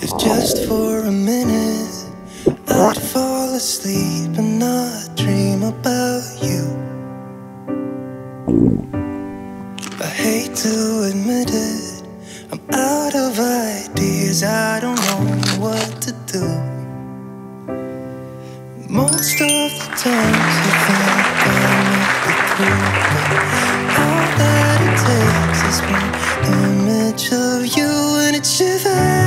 If just for a minute I'd fall asleep and not dream about you. I hate to admit it, I'm out of ideas, I don't know what to do. Most of the times I think I the be cool, all that it takes is one image of you and it shivers.